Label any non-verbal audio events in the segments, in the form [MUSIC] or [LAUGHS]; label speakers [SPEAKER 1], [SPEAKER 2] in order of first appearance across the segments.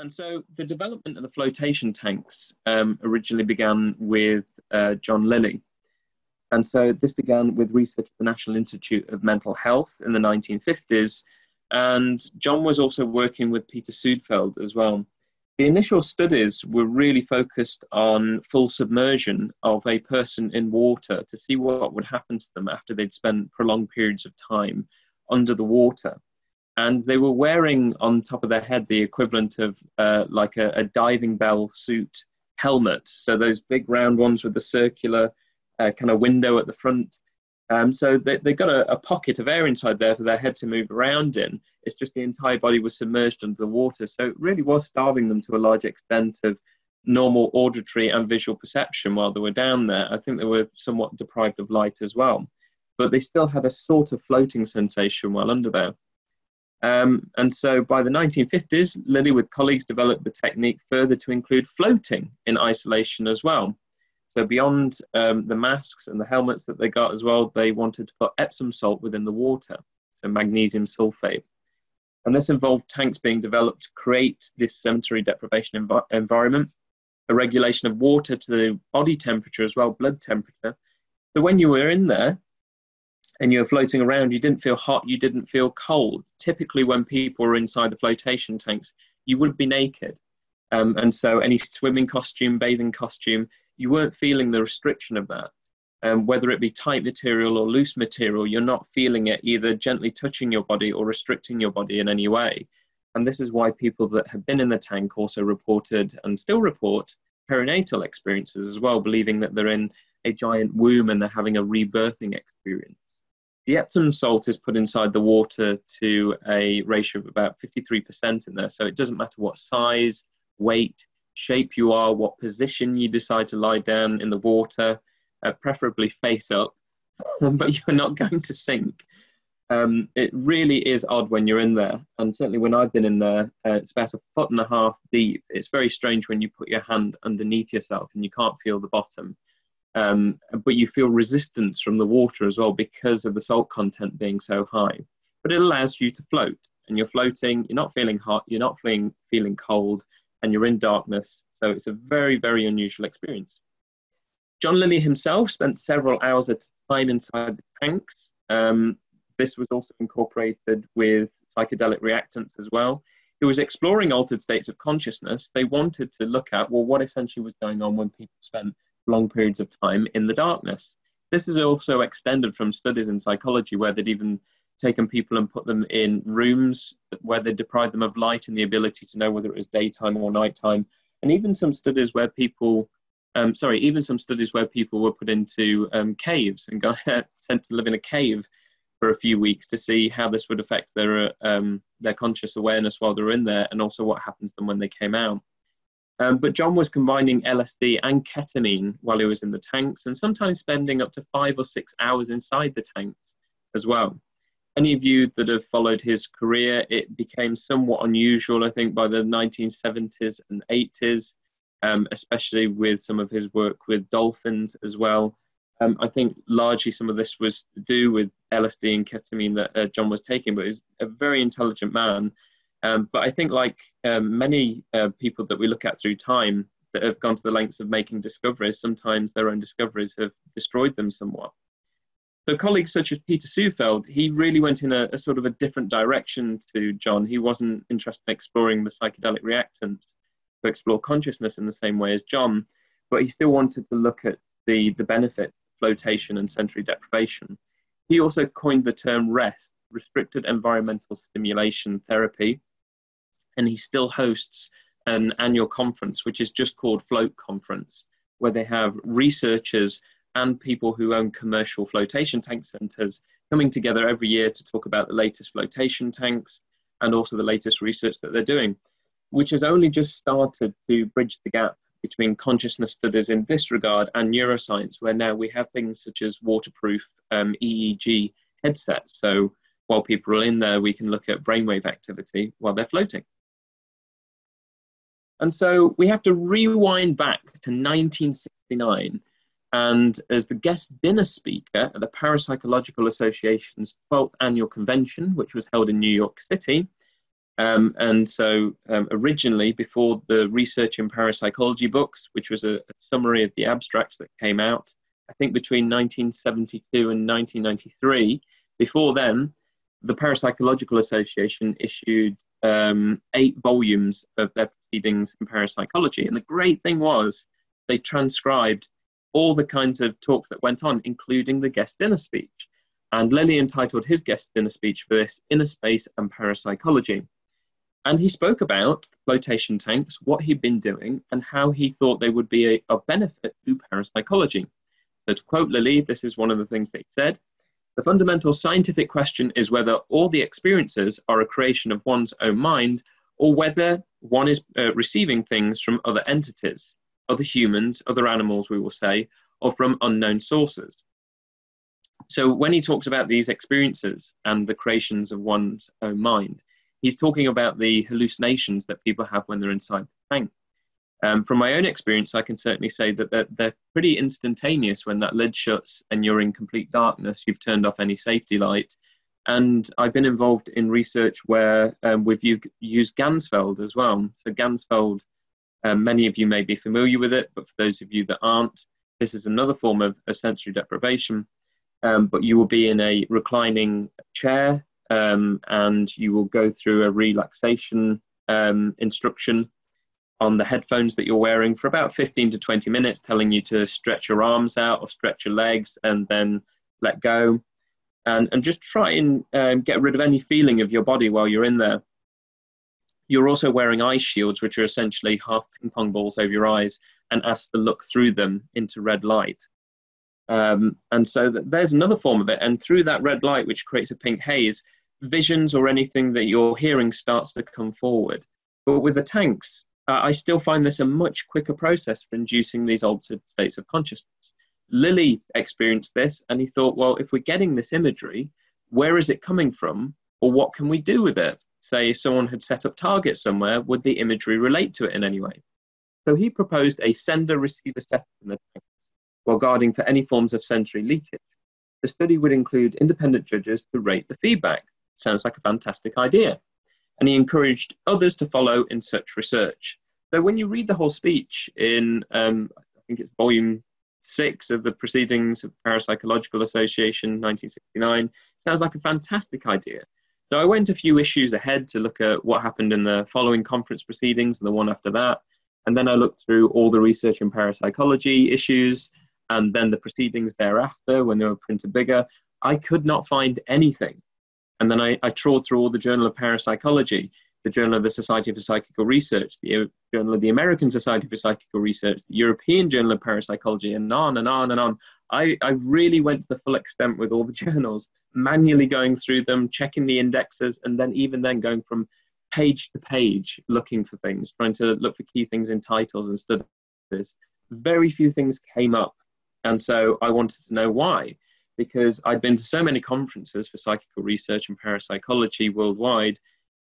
[SPEAKER 1] And so the development of the flotation tanks um, originally began with uh, John Lilly. And so this began with research at the National Institute of Mental Health in the 1950s. And John was also working with Peter Suedfeld as well. The initial studies were really focused on full submersion of a person in water to see what would happen to them after they'd spent prolonged periods of time under the water. And they were wearing on top of their head the equivalent of uh, like a, a, diving bell suit helmet. So those big round ones with the circular uh, kind of window at the front. Um, so they, they got a, a, pocket of air inside there for their head to move around in. It's just the entire body was submerged under the water. So it really was starving them to a large extent of normal auditory and visual perception while they were down there. I think they were somewhat deprived of light as well. But they still had a sort of floating sensation while under there. Um, and so by the 1950s, Lilly with colleagues developed the technique further to include floating in isolation as well. So beyond um, the masks and the helmets that they got as well, they wanted to put Epsom salt within the water, so magnesium sulfate. And this involved tanks being developed to create this sensory deprivation env- environment, a regulation of water to the body temperature as well, blood temperature. So when you were in there and you were floating around, you didn't feel hot, you didn't feel cold. Typically, when people are inside the flotation tanks, you would be naked. Um, and so any swimming costume, bathing costume, you weren't feeling the restriction of that. Um, whether it be tight material or loose material, you're not feeling it either gently touching your body or restricting your body in any way. And this is why people that have been in the tank also reported and still report perinatal experiences as well, believing that they're in a giant womb and they're having a rebirthing experience. The Epsom salt is put inside the water to a ratio of about 53% in there, so it doesn't matter what size, weight, shape you are, what position you decide to lie down in the water, uh, preferably face up, [LAUGHS] but you're not going to sink. Um, it really is odd when you're in there, and certainly when I've been in there, uh, it's about a foot and a half deep. It's very strange when you put your hand underneath yourself and you can't feel the bottom, um, but you feel resistance from the water as well because of the salt content being so high. But it allows you to float, and you're floating. You're not feeling hot. You're not feeling feeling cold and you're in darkness. So it's a very, very unusual experience. John Lilly himself spent several hours at a time inside the tanks. Um, this was also incorporated with psychedelic reactants as well. He was exploring altered states of consciousness. They wanted to look at, well, what essentially was going on when people spent long periods of time in the darkness. This is also extended from studies in psychology where they'd even taken people and put them in rooms where they deprived them of light and the ability to know whether it was daytime or nighttime. And even some studies where people, um, sorry, even some studies where people were put into um, caves and got [LAUGHS] sent to live in a cave for a few weeks to see how this would affect their um, their conscious awareness while they were in there, and also what happens to them when they came out. Um, but John was combining LSD and ketamine while he was in the tanks, and sometimes spending up to five or six hours inside the tanks as well any of you that have followed his career, it became somewhat unusual, I think, by the 1970s and 80s, um, especially with some of his work with dolphins as well. Um, I think largely some of this was to do with LSD and ketamine that uh, John was taking, but he's a very intelligent man. Um, but I think, like um, many uh, people that we look at through time that have gone to the lengths of making discoveries, sometimes their own discoveries have destroyed them somewhat. So colleagues such as Peter Suedfeld, he really went in a, a, sort of a different direction to John. He wasn't interested in exploring the psychedelic reactants to explore consciousness in the same way as John, but he still wanted to look at the, the benefits flotation and sensory deprivation. He also coined the term REST, restricted environmental stimulation therapy, and he still hosts an annual conference, which is just called Float Conference, where they have researchers and people who own commercial flotation tank centers coming together every year to talk about the latest flotation tanks and also the latest research that they're doing, which has only just started to bridge the gap between consciousness studies in this regard and neuroscience, where now we have things such as waterproof um, EEG headsets. So while people are in there, we can look at brainwave activity while they're floating. And so we have to rewind back to 1969 and as the guest dinner speaker at the Parapsychological Association's 12th annual convention, which was held in New York City, Um, and so, um, originally, before the research in parapsychology books, which was a, a, summary of the abstracts that came out, I think between 1972 and 1993, before then, the Parapsychological Association issued um, eight volumes of their proceedings in parapsychology. And the great thing was they transcribed all the kinds of talks that went on, including the guest dinner speech. And Lilly entitled his guest dinner speech for this Inner Space and Parapsychology. And he spoke about flotation tanks, what he'd been doing, and how he thought they would be a, of benefit to parapsychology. So, to quote Lilly, this is one of the things that he said The fundamental scientific question is whether all the experiences are a creation of one's own mind or whether one is uh, receiving things from other entities, other humans, other animals, we will say, or from unknown sources. So, when he talks about these experiences and the creations of one's own mind, he's talking about the hallucinations that people have when they're inside the tank. Um, from my own experience, I can certainly say that they're, they're, pretty instantaneous when that lid shuts and you're in complete darkness. You've turned off any safety light. And I've been involved in research where um, we've used Ganzfeld as well. So, Ganzfeld, um, many of you may be familiar with it, but for those of you that aren't, this is another form of, of sensory deprivation. Um, but you will be in a reclining chair um, and you will go through a relaxation um, instruction on the headphones that you're wearing for about 15 to 20 minutes, telling you to stretch your arms out or stretch your legs and then let go. And, and just try and um, get rid of any feeling of your body while you're in there. You're also wearing eye shields, which are essentially half ping pong balls over your eyes, and asked to look through them into red light. Um, and so there's another form of it. And through that red light, which creates a pink haze, visions or anything that you're hearing starts to come forward. But with the tanks, uh, I still find this a much quicker process for inducing these altered states of consciousness. Lilly experienced this and he thought, well, if we're getting this imagery, where is it coming from or what can we do with it? Say, if someone had set up targets somewhere, would the imagery relate to it in any way? So he proposed a sender receiver setup in the tanks while guarding for any forms of sensory leakage. The study would include independent judges to rate the feedback sounds like a fantastic idea. And he encouraged others to follow in such research. So when you read the whole speech in, um, I think it's volume six of the Proceedings of Parapsychological Association, 1969, sounds like a fantastic idea. So I went a few issues ahead to look at what happened in the following conference proceedings and the one after that. And then I looked through all the research in parapsychology issues and then the proceedings thereafter when they were printed bigger. I could not find anything and then I, I trawled through all the Journal of Parapsychology, the Journal of the Society for Psychical Research, the Journal of the American Society for Psychical Research, the European Journal of Parapsychology, and on and on and on. I, I really went to the full extent with all the [LAUGHS] journals, manually going through them, checking the indexes, and then even then going from page to page looking for things, trying to look for key things in titles and studies. Very few things came up. And so I wanted to know why because I'd been to so many conferences for psychical research and parapsychology worldwide.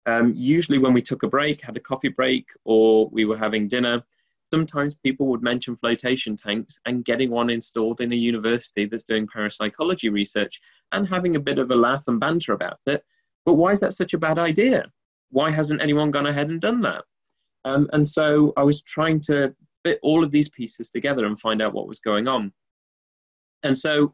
[SPEAKER 1] Um, usually, when we took a break, had a coffee break, or we were having dinner, sometimes people would mention flotation tanks and getting one installed in a university that's doing parapsychology research and having a bit of a laugh and banter about it. But why is that such a bad idea? Why hasn't anyone gone ahead and done that? Um, and so I was trying to fit all of these pieces together and find out what was going on. And so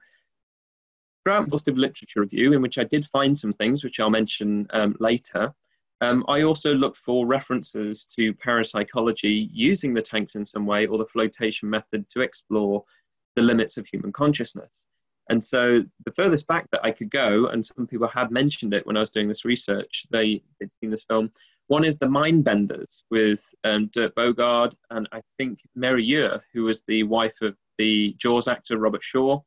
[SPEAKER 1] throughout exhaustive literature review, in which I did find some things, which I'll mention um, later, um, I also looked for references to parapsychology using the tanks in some way or the flotation method to explore the limits of human consciousness. And so the furthest back that I could go, and some people had mentioned it when I was doing this research, they, they'd seen this film. One is The Mindbenders with um, Dirk Bogarde and I think Mary Ure, who was the wife of the Jaws actor Robert Shaw.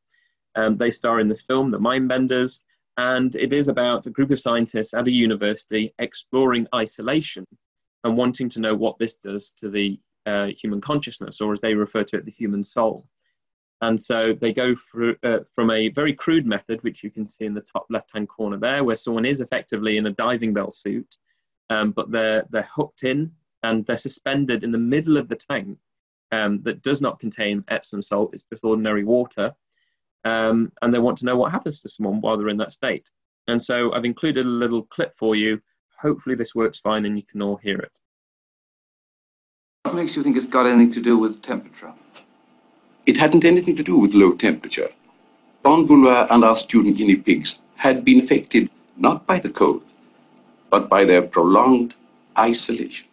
[SPEAKER 1] Um, they star in this film, The Mindbenders, and it is about a group of scientists at a university exploring isolation and wanting to know what this does to the uh, human consciousness, or as they refer to it, the human soul. And so they go uh, from a very crude method, which you can see in the top left-hand corner there, where someone is effectively in a diving bell suit, um, but they're, they're hooked in and they're suspended in the middle of the tank um, that does not contain Epsom salt, it's just ordinary water um, and they want to know what happens to someone while they're in that state. And so I've included a little clip for you. hopefully this works fine and you can all hear it.
[SPEAKER 2] What makes you think it's got anything to do with temperature?
[SPEAKER 3] It hadn't anything to do with low temperature. Bon Vouloir and our student guinea pigs had been affected not by the cold, but by their prolonged isolation.